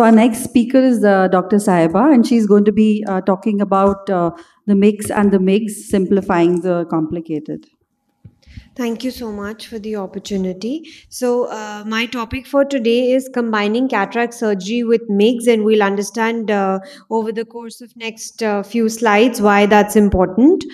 So our next speaker is uh, Dr. Saiba, and she's going to be uh, talking about uh, the MICS and the MIGS, simplifying the complicated. Thank you so much for the opportunity. So, uh, my topic for today is combining cataract surgery with MIGS, and we'll understand uh, over the course of next uh, few slides why that's important.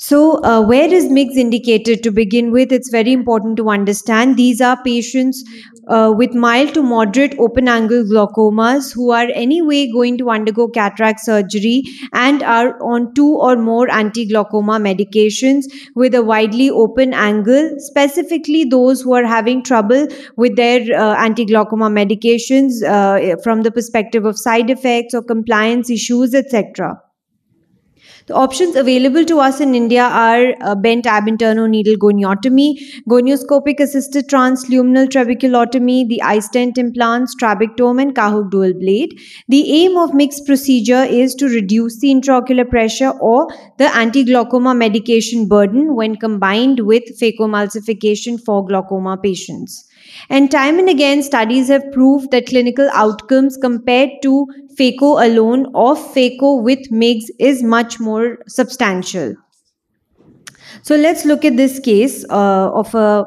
So, uh, where is MIGS indicated to begin with? It's very important to understand. These are patients uh, with mild to moderate open angle glaucomas who are anyway going to undergo cataract surgery and are on two or more anti glaucoma medications with a widely open angle, specifically those who are having trouble with their uh, anti glaucoma medications uh, from the perspective of side effects or compliance issues, etc. The options available to us in India are uh, bent ab interno needle goniotomy, gonioscopic assisted transluminal trabeculotomy, the iStent implants, trabectome, and Kahook dual blade. The aim of MIGS procedure is to reduce the intraocular pressure or the anti-glaucoma medication burden when combined with phacoemulsification for glaucoma patients. And time and again, studies have proved that clinical outcomes compared to phaco alone or phaco with MIGS is much more substantial. So let's look at this case uh, of a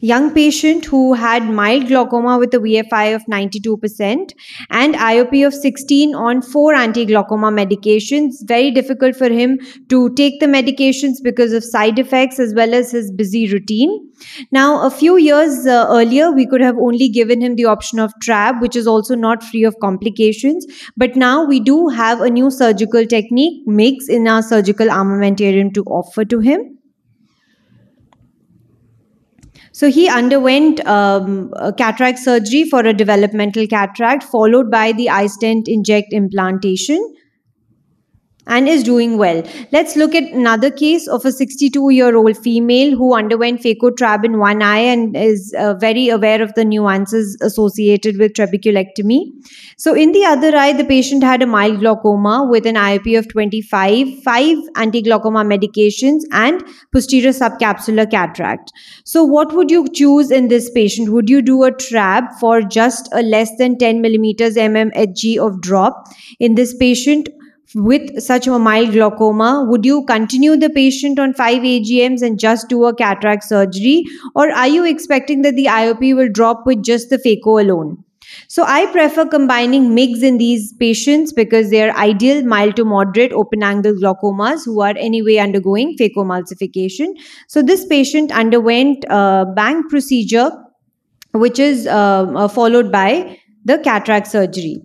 young patient who had mild glaucoma with a VFI of 92% and IOP of 16 on four anti-glaucoma medications. Very difficult for him to take the medications because of side effects as well as his busy routine. Now, a few years uh, earlier, we could have only given him the option of TRAB, which is also not free of complications. But now we do have a new surgical technique, MIGS, in our surgical armamentarium to offer to him. So he underwent um, cataract surgery for a developmental cataract, followed by the iStent inject implantation and is doing well. Let's look at another case of a 62 year old female who underwent phacotrab in one eye and is uh, very aware of the nuances associated with trabeculectomy. So, in the other eye, the patient had a mild glaucoma with an IOP of 25, five anti glaucoma medications, and posterior subcapsular cataract. So, what would you choose in this patient? Would you do a trab for just a less than 10 millimeters mmHg of drop in this patient? With such a mild glaucoma, would you continue the patient on 5 AGMs and just do a cataract surgery? Or are you expecting that the IOP will drop with just the phaco alone? So I prefer combining MIGS in these patients because they are ideal mild to moderate open angle glaucomas who are anyway undergoing phacoemulsification. So this patient underwent a Bang procedure which is uh, followed by the cataract surgery.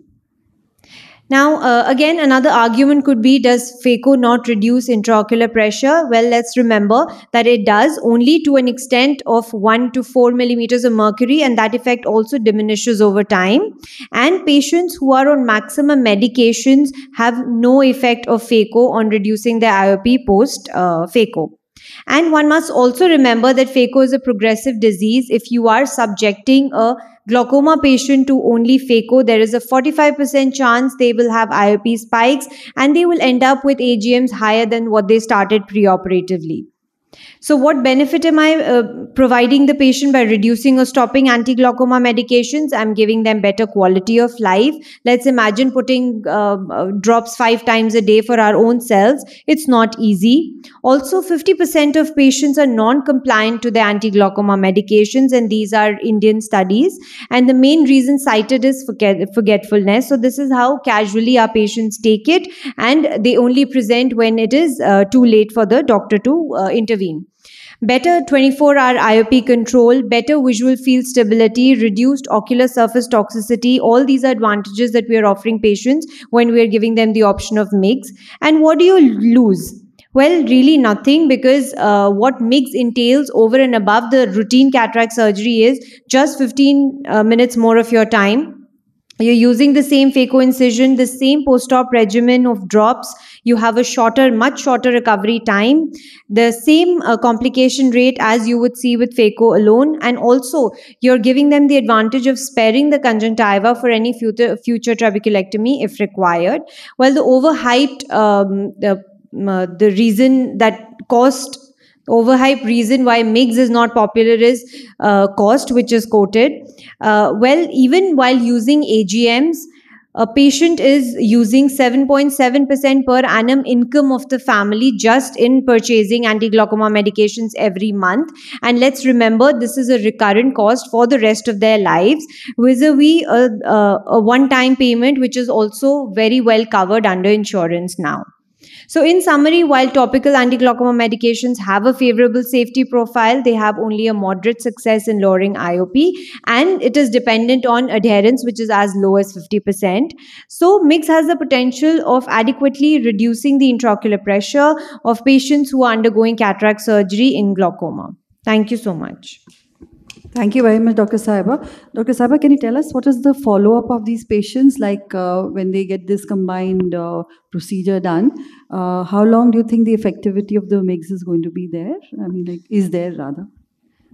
Now, uh, again, another argument could be does phaco not reduce intraocular pressure? Well, let's remember that it does only to an extent of 1 to 4 millimeters of mercury, and that effect also diminishes over time. And patients who are on maximum medications have no effect of phaco on reducing their IOP post uh, phaco. And one must also remember that phaco is a progressive disease. If you are subjecting a glaucoma patient to only phaco, there is a 45% chance they will have IOP spikes and they will end up with AGMs higher than what they started preoperatively. So, what benefit am I uh, providing the patient by reducing or stopping anti glaucoma medications? I'm giving them better quality of life. Let's imagine putting uh, uh drops five times a day for our own cells. It's not easy. Also, 50% of patients are non compliant to the anti glaucoma medications, and these are Indian studies. And the main reason cited is forget- forgetfulness. So, this is how casually our patients take it, and they only present when it is uh, too late for the doctor to uh, intervene intervene. Better 24 hour IOP control, better visual field stability, reduced ocular surface toxicity, all these are advantages that we are offering patients when we are giving them the option of MIGS. And what do you lose? Well, really nothing because uh, what MIGS entails over and above the routine cataract surgery is just 15 uh, minutes more of your time you're using the same phaco incision, the same post-op regimen of drops. You have a shorter, much shorter recovery time, the same uh, complication rate as you would see with phaco alone, and also you're giving them the advantage of sparing the conjunctiva for any future future trabeculectomy if required. While the overhyped, um, the uh, the reason that cost overhype reason why MIGS is not popular is uh, cost, which is quoted. Uh, well, even while using AGMs, a patient is using 7.7% per annum income of the family just in purchasing anti-glaucoma medications every month. And let's remember, this is a recurrent cost for the rest of their lives, vis-a-vis a one-time payment, which is also very well covered under insurance now. So, in summary, while topical anti-glaucoma medications have a favorable safety profile, they have only a moderate success in lowering IOP, and it is dependent on adherence, which is as low as 50%. So, MIGS has the potential of adequately reducing the intraocular pressure of patients who are undergoing cataract surgery in glaucoma. Thank you so much. Thank you very much, Dr. Saiba. Dr. Saiba, can you tell us what is the follow-up of these patients, like uh, when they get this combined uh, procedure done? Uh, how long do you think the effectivity of the MIGS is going to be there? I mean, like, is there rather?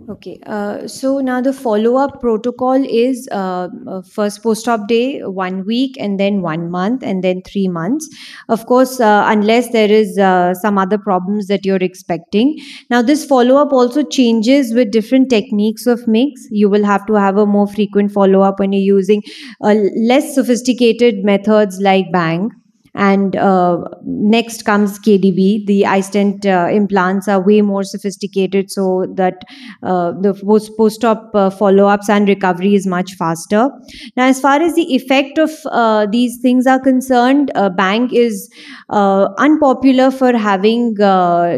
Okay, uh, so now the follow up protocol is uh, uh, first post op day, one week, and then one month, and then three months. Of course, uh, unless there is uh, some other problems that you're expecting. Now, this follow up also changes with different techniques of MIGS. You will have to have a more frequent follow up when you're using uh, less sophisticated methods like Bang and uh, next comes KDB. The iStent uh, implants are way more sophisticated, so that uh, the post op uh, follow ups and recovery is much faster. Now, as far as the effect of uh, these things are concerned, uh, Bang is unpopular for having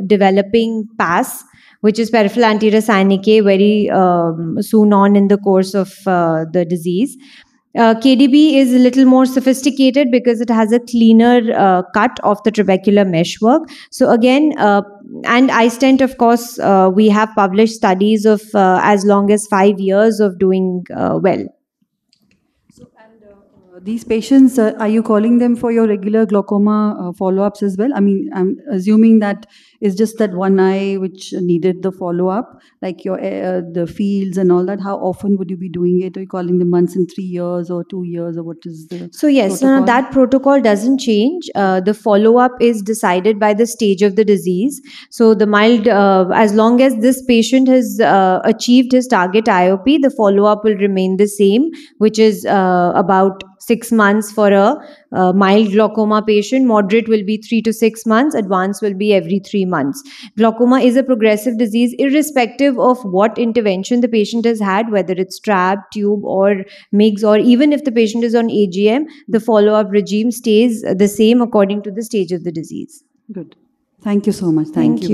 developing PAS which is peripheral anterior synechia very um, soon on in the course of uh, the disease. Uh, KDB is a little more sophisticated because it has a cleaner uh, cut of the trabecular meshwork. So again, uh, and iStent, of course, uh, we have published studies of uh, as long as five years of doing uh, well. So, and these patients, are you calling them for your regular glaucoma follow-ups as well? I mean, I'm assuming that it's just that one eye which needed the follow up, like your uh, the fields and all that. How often would you be doing it? Are you calling the months in three years or two years, or what is the? So yes, protocol? no, that protocol doesn't change. Uh, the follow up is decided by the stage of the disease. So the mild, uh, as long as this patient has uh, achieved his target IOP, the follow up will remain the same, which is uh, about six months for a uh, mild glaucoma patient. Moderate will be three to six months. Advanced will be every three months. Glaucoma is a progressive disease irrespective of what intervention the patient has had, whether it's trab, tube, or MIGS, or even if the patient is on AGM, the follow up regime stays the same according to the stage of the disease. Good. Thank you so much. Thank, Thank you. you.